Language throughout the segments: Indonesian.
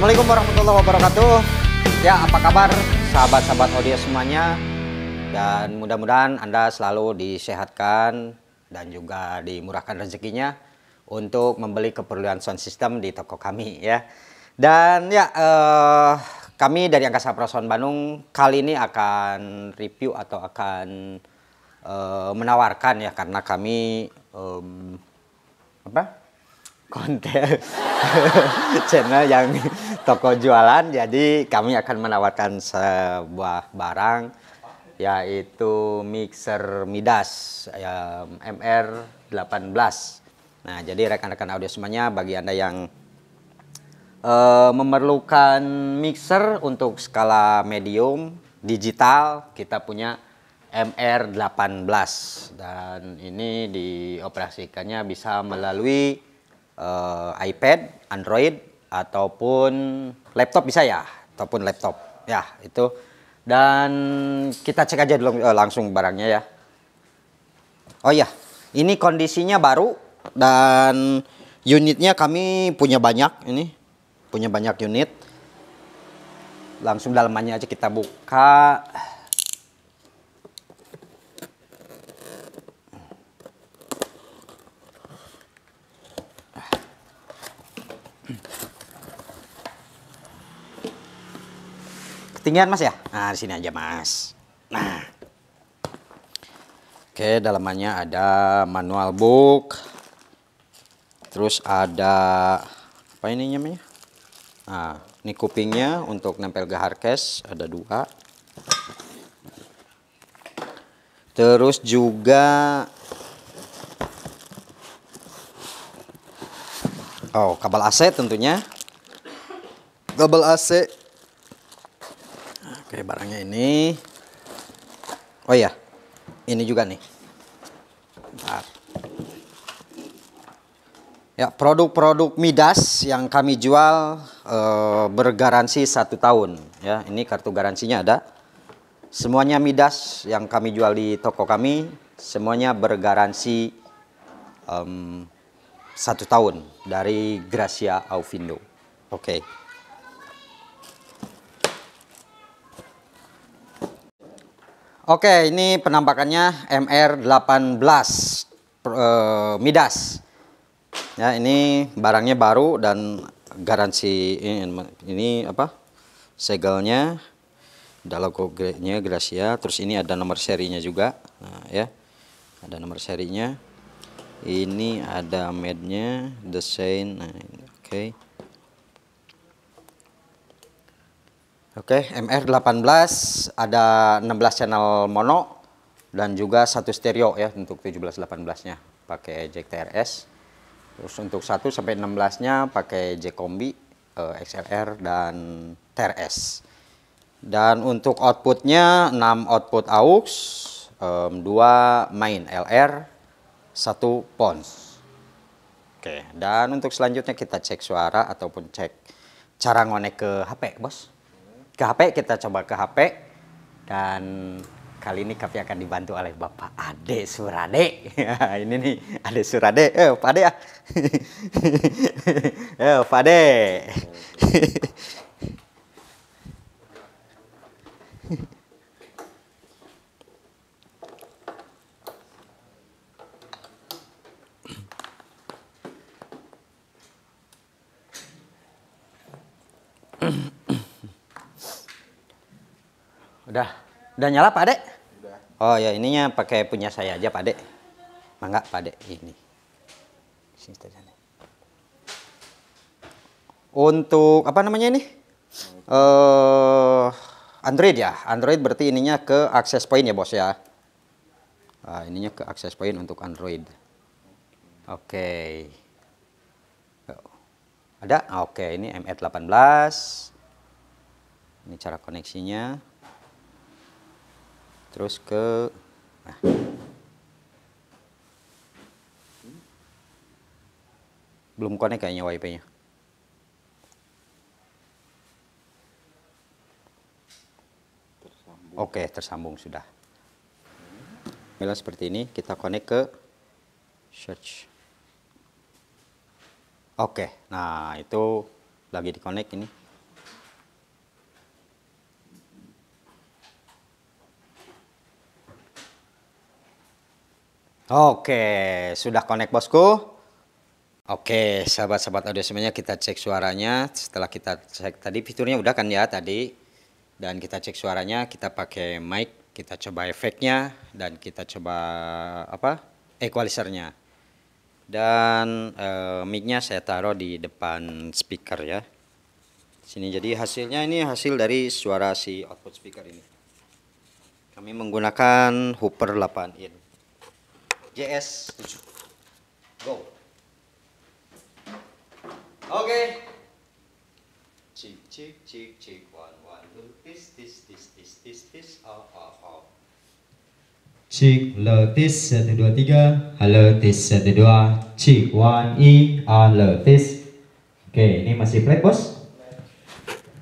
Assalamualaikum warahmatullahi wabarakatuh. Ya, apa kabar sahabat-sahabat audio semuanya? Dan mudah-mudahan Anda selalu disehatkan dan juga dimurahkan rezekinya untuk membeli keperluan sound system di toko kami ya. Dan ya, eh, kami dari Angkasa Pro Sound Bandung kali ini akan review atau akan eh, menawarkan ya karena kami em, apa? Konten. Channel yang toko jualan jadi kami akan menawarkan sebuah barang yaitu mixer Midas ya, MR18 nah jadi rekan-rekan audio semuanya bagi anda yang eh, memerlukan mixer untuk skala medium digital kita punya MR18 dan ini dioperasikannya bisa melalui eh, iPad, Android ataupun laptop bisa ya, ataupun laptop ya itu. Dan kita cek aja dulu eh, langsung barangnya ya. Oh ya, ini kondisinya baru dan unitnya kami punya banyak ini, punya banyak unit. Langsung dalamannya aja kita buka. Ketinggian mas ya? Nah di sini aja mas. Nah, oke dalamannya ada manual book, terus ada apa ini namanya? Nah, ini kupingnya untuk nempel ke hardcase ada dua. Terus juga Oh, kabel AC tentunya. Kabel AC barangnya ini. Oh ya, ini juga nih. Bentar. Ya, produk-produk Midas yang kami jual eh, bergaransi satu tahun. Ya, ini kartu garansinya ada. Semuanya Midas yang kami jual di toko kami, semuanya bergaransi em, satu tahun dari Gracia Aufindo. Oke. Oke, ini penampakannya MR18 eh, Midas. Ya, ini barangnya baru dan garansi ini, ini apa? Segelnya ada logo-nya Gracia, terus ini ada nomor serinya juga. Nah, ya. Ada nomor serinya. Ini ada made-nya, desain. Nah, oke. Oke, MR18 ada 16 channel mono dan juga satu stereo ya untuk 17 18-nya pakai jack TRS. Terus untuk 1 sampai 16-nya pakai jack kombi eh, XLR dan TRS. Dan untuk outputnya 6 output aux, em, 2 main LR, 1 pons. Oke, dan untuk selanjutnya kita cek suara ataupun cek cara ngonek ke HP, Bos ke HP kita coba ke HP dan kali ini kami akan dibantu oleh Bapak Ade Surade. Ini nih Ade Surade. Eh, Pak Ade ya. eh, Pak Ade. Udah, udah nyala Pak Ade? Udah. Oh ya ininya pakai punya saya aja Pak Ade. Mangga Pak Ade ini. Sini. Untuk apa namanya ini? Eh Android ya. Android berarti ininya ke access point ya bos ya. Nah, ininya ke access point untuk Android. Oke. Ada? Ah, Oke, ini MR18. Ini cara koneksinya terus ke nah. belum connect kayaknya wifi-nya. Oke tersambung sudah. Bila seperti ini kita connect ke search. Oke nah itu lagi di connect ini Oke, sudah connect bosku. Oke, sahabat-sahabat audio semuanya kita cek suaranya. Setelah kita cek tadi fiturnya udah kan ya tadi. Dan kita cek suaranya, kita pakai mic, kita coba efeknya dan kita coba apa? equalizernya. Dan uh, mic-nya saya taruh di depan speaker ya. Sini jadi hasilnya ini hasil dari suara si output speaker ini. Kami menggunakan Hooper 8 in. JS 7. Go. Oke. Okay. Cik cik cik cik one one two this this this this this this oh oh oh. Cik lo tis satu dua tiga halo tis satu dua cik one e halo tis. Oke ini masih play bos.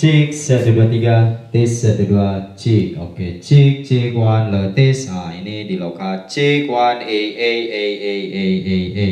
Cik satu dua tiga tis satu dua cik. Oke cik cik one lo tis. Ah ini di lokal cik one a a a a a a a a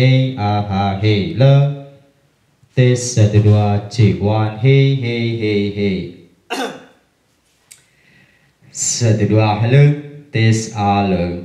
a a ha he lo tes satu dua cik one hey hey hey hey satu dua halo tes halo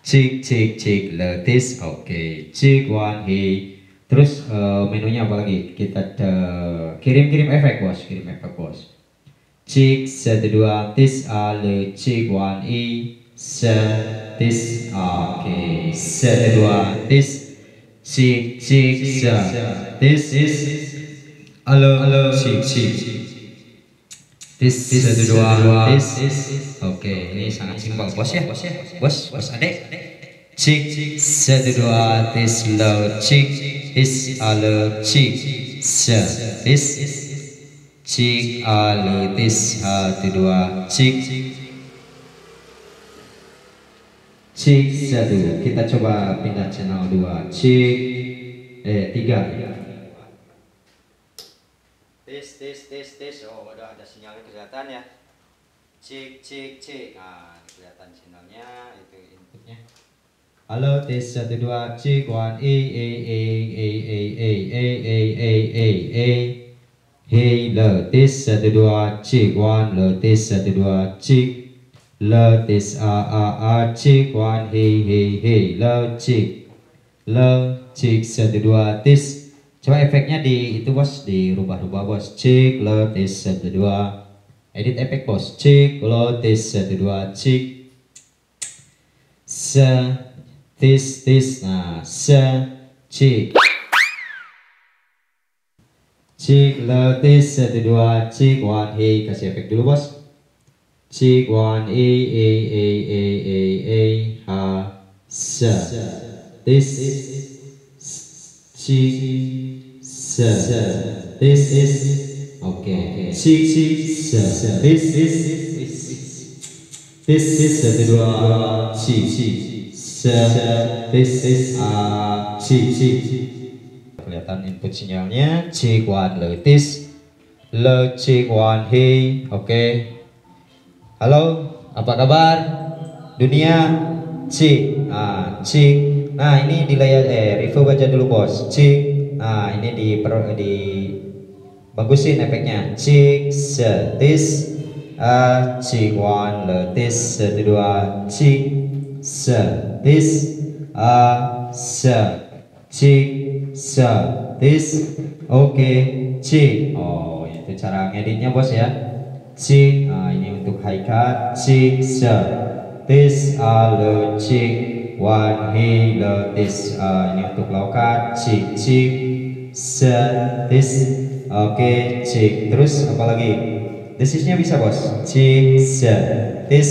cik cik cik le tes oke okay. cik one hey terus uh, menunya apa lagi? Kita uh, kirim kirim efek bos. Kirim efek bos. Cik satu dua tes halo cik one e tes oke satu dua tes cik cik sa this is halo halo cik cik this is satu dua this is oke ini sangat simpel bos ya. Bos ya bos bos adek. Cik satu dua this low cik his ale chi sya his chi ale tis hati dua cheek. Cheek satu kita coba pindah channel dua. Chi eh tiga. Tis tis tis tis oh udah ada sinyal kelihatan ya. Cek cek cek nah kelihatan sinyalnya itu inputnya. Halo tes satu dua cik one a a a a a a a a a a a Hey lo tes satu dua cik one lo tes satu dua cik lơ tis a a a cik one hey hey hey lơ cik lơ cik satu dua tis coba efeknya di itu bos dirubah-rubah bos cik lơ tis satu dua edit efek bos cik lo tis satu dua cik se tis tis nah se cik cik lo tis satu dua cik one hey kasih efek dulu bos Cik one a a a a a a ha sa. This is cik sa. This is okay. Cik cik sa. This is this is satu dua cik cik this, C, C. Kelihatan input sinyalnya, C One le L le C One he, oke. Halo, apa kabar? Dunia, C, ah, C. Nah ini di layar, eh, review baca dulu bos, C. Nah ini di, per, di bagusin efeknya, C, setis a, ah, C, One le tis, dua, C, se cik, setis, ah, se, cik, setis, oke, cik. Oh itu cara ngeditnya bos ya. Cik, nah ini untuk high cut. Cik, se. This are cik. One he le this. Uh, ini untuk low cut. Cik, cik. Se. This. Oke, okay, cik. Terus apa lagi? This isnya bisa bos. Cik, se. This.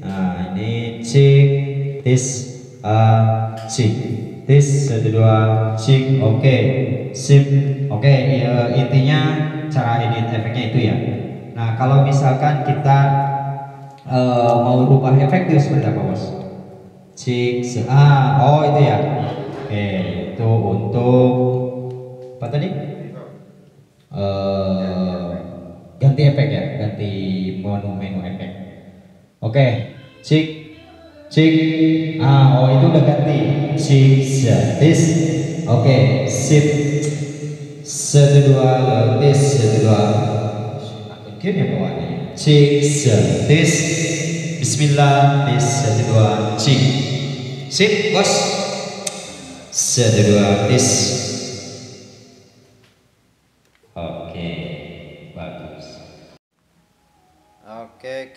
Nah ini cik. This. Uh, cik. This satu dua cik. Oke, okay. sip. Oke, okay, ya, intinya cara edit efeknya itu ya. Nah, kalau misalkan kita uh, mau rubah efek itu seperti apa, Bos? Cik, ah, oh itu ya. Oke, itu untuk apa tadi? Uh, ganti efek ya, ganti menu-menu efek. Oke, cik, cik, ah, oh itu udah ganti. Cik, this, oke, sip, satu dua, this, satu dua mungkin ya bawaannya cik tis Bismillah tis satu dua cik Sip, bos. Satu dua tes.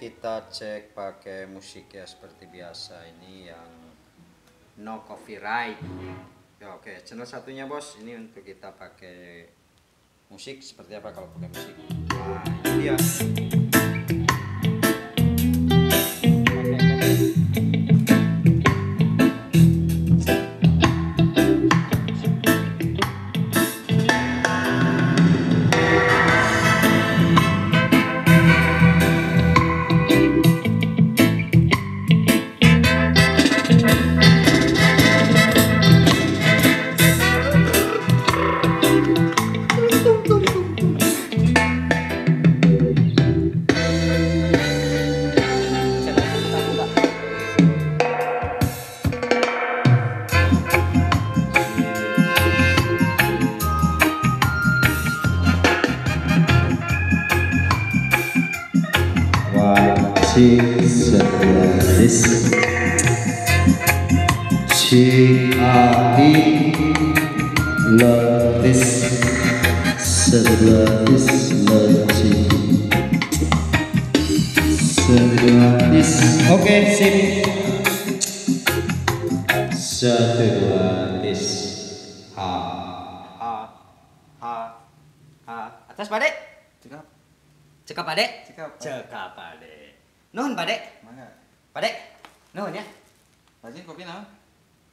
Kita cek pakai musik ya seperti biasa. Ini yang no copyright. Ya, oke, channel satunya bos. Ini untuk kita pakai musik seperti apa kalau pakai musik. Nah, ini dia. Letis Sebelas Leci Sebelas Oke sip Ha, ha, ha, ha. Atas pade. Cekap. Cekap pade. Cekap. Cekap pade. Nuhun pade. Mangga. Pade. Nuhun ya. Rajin kopi naon?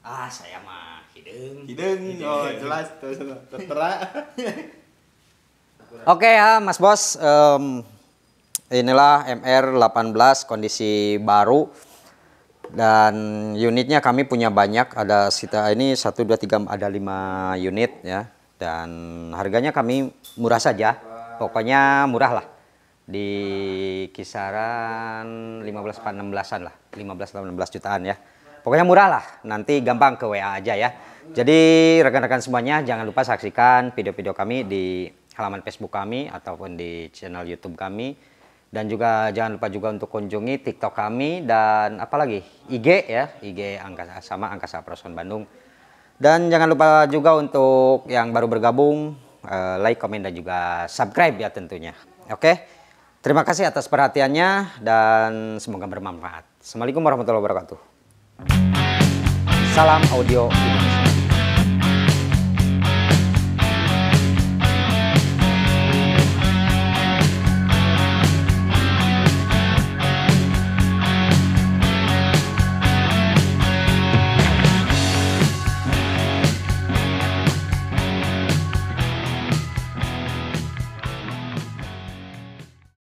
Ah, saya mah hidung. Hidung. Oh, jelas tuh tertera. Oke ya, Mas Bos. Em, inilah MR18 kondisi baru dan unitnya kami punya banyak. Ada sita ini 1 2 3 ada 5 unit ya. Dan harganya kami murah saja. Pokoknya murah lah. Di kisaran 15 16-an lah. 15 atau 16 jutaan ya. Pokoknya murah lah. Nanti gampang ke WA aja ya. Jadi rekan-rekan semuanya jangan lupa saksikan video-video kami di halaman Facebook kami ataupun di channel YouTube kami dan juga jangan lupa juga untuk kunjungi TikTok kami dan apalagi IG ya IG angkasa sama angkasa Proson Bandung dan jangan lupa juga untuk yang baru bergabung eh, like komen dan juga subscribe ya tentunya oke terima kasih atas perhatiannya dan semoga bermanfaat. Assalamualaikum warahmatullahi wabarakatuh. Salam audio Indonesia